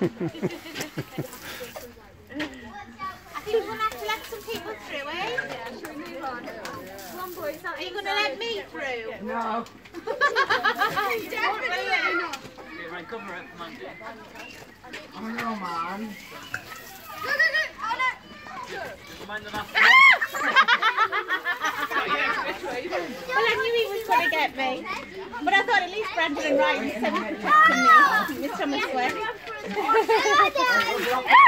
I think we're going to have to let some people through, eh? Yeah, should we move on? Come on, boys. Are you going to let me through? No. Definitely not. Right, cover it for. I'm a real man. Go, go, go. Oh, no. Mind the last Well, going to get me. But I thought at least Brandon and Ryan said he protecting me. This time I 我不要点